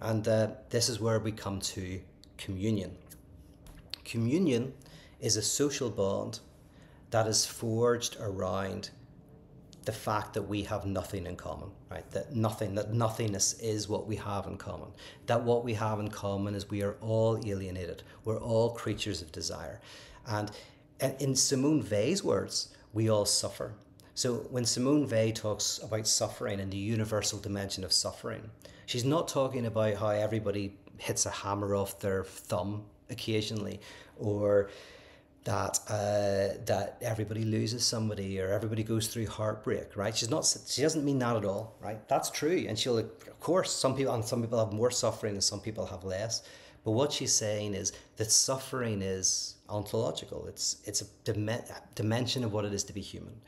And uh, this is where we come to communion. Communion is a social bond that is forged around the fact that we have nothing in common, right? That nothing, that nothingness is what we have in common. That what we have in common is we are all alienated. We're all creatures of desire. And in Simone Weil's words, we all suffer. So when Simone Weil talks about suffering and the universal dimension of suffering, she's not talking about how everybody hits a hammer off their thumb occasionally or that uh, that everybody loses somebody or everybody goes through heartbreak, right? She's not. She doesn't mean that at all, right? That's true, and she'll of course some people and some people have more suffering and some people have less. But what she's saying is that suffering is ontological. It's it's a dim- dimension of what it is to be human,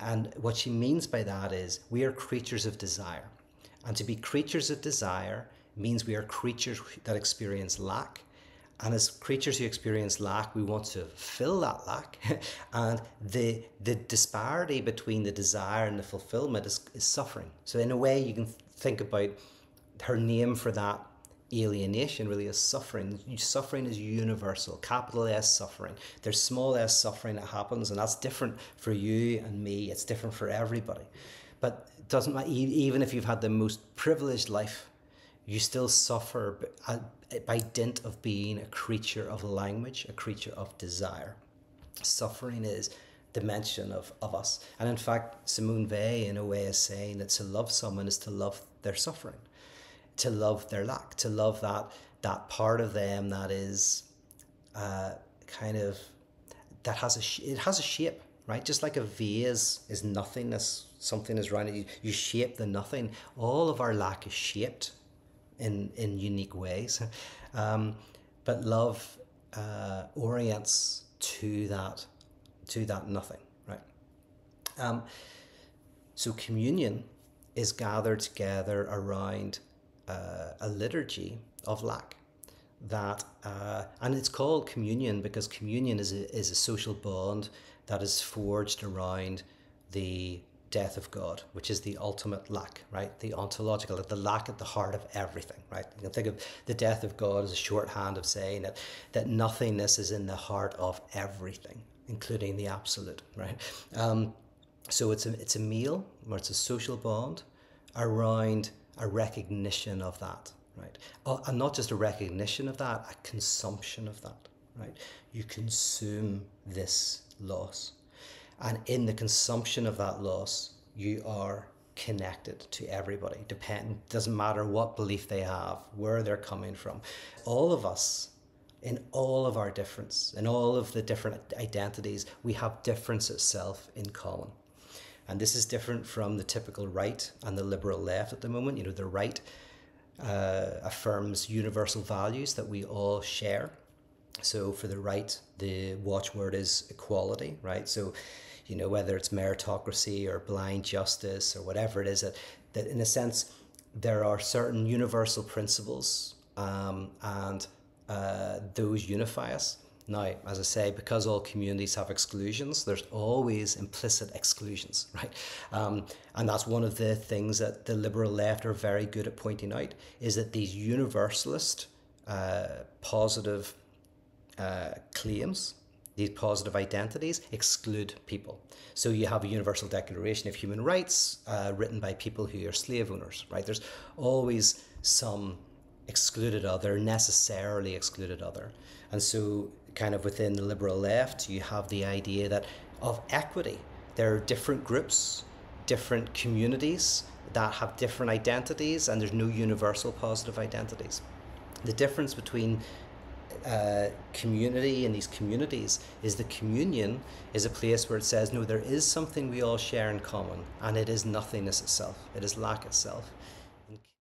and what she means by that is we are creatures of desire, and to be creatures of desire means we are creatures that experience lack and as creatures who experience lack, we want to fill that lack. and the, the disparity between the desire and the fulfillment is, is suffering. So, in a way, you can think about her name for that alienation really is suffering. Suffering is universal, capital S suffering. There's small s suffering that happens, and that's different for you and me. It's different for everybody. But it doesn't matter, even if you've had the most privileged life, you still suffer by dint of being a creature of language, a creature of desire. Suffering is dimension of, of us. And in fact, Simone Weil, in a way, is saying that to love someone is to love their suffering, to love their lack, to love that that part of them that is uh, kind of that has a it has a shape, right? Just like a vase is nothingness, something is it. You, you shape the nothing. All of our lack is shaped in, in unique ways. Um, but love uh, orients to that, to that nothing, right? Um, so communion is gathered together around uh, a liturgy of lack that uh, and it's called communion because communion is a, is a social bond that is forged around the death of God, which is the ultimate lack, right? The ontological, the lack at the heart of everything, right? You can think of the death of God as a shorthand of saying that, that nothingness is in the heart of everything, including the absolute, right? Um, so it's a, it's a meal where it's a social bond around a recognition of that, right? Oh, and not just a recognition of that, a consumption of that, right? You consume this loss and in the consumption of that loss, you are connected to everybody. Depend doesn't matter what belief they have, where they're coming from. All of us, in all of our difference, in all of the different identities, we have difference itself in common. And this is different from the typical right and the liberal left at the moment. You know, the right uh, affirms universal values that we all share. So for the right, the watchword is equality, right? So you know, whether it's meritocracy or blind justice or whatever it is, that, that in a sense, there are certain universal principles um, and uh, those unify us. Now, as I say, because all communities have exclusions, there's always implicit exclusions, right? Um, and that's one of the things that the liberal left are very good at pointing out is that these universalist, uh, positive uh, claims these positive identities exclude people. So you have a Universal Declaration of Human Rights uh, written by people who are slave owners, right? There's always some excluded other, necessarily excluded other. And so, kind of within the liberal left, you have the idea that of equity. There are different groups, different communities that have different identities, and there's no universal positive identities. The difference between uh, community and these communities is the communion is a place where it says no there is something we all share in common and it is nothingness itself it is lack itself